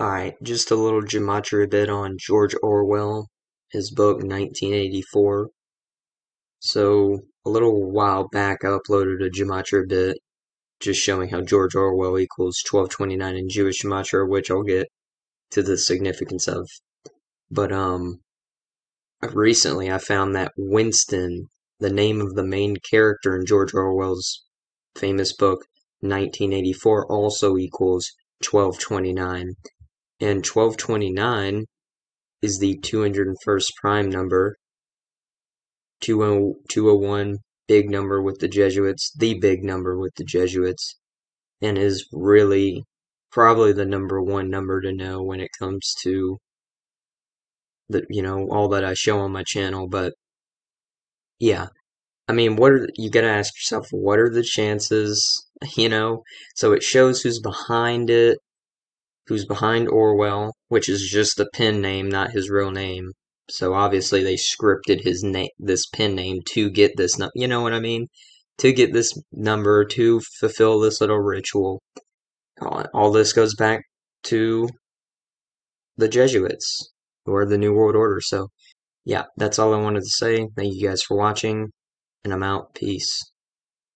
Alright, just a little gematria bit on George Orwell, his book 1984. So, a little while back I uploaded a gematria bit just showing how George Orwell equals 1229 in Jewish gematria, which I'll get to the significance of. But, um, recently I found that Winston, the name of the main character in George Orwell's famous book 1984, also equals 1229 and 1229 is the 201st prime number. 201 big number with the Jesuits, the big number with the Jesuits, and is really probably the number one number to know when it comes to the you know all that I show on my channel. But yeah, I mean, what are you gotta ask yourself? What are the chances? You know, so it shows who's behind it who's behind Orwell, which is just a pen name, not his real name. So obviously they scripted his name, this pen name, to get this. Number, you know what I mean? To get this number to fulfill this little ritual. All this goes back to the Jesuits, or the New World Order. So, yeah, that's all I wanted to say. Thank you guys for watching, and I'm out. Peace.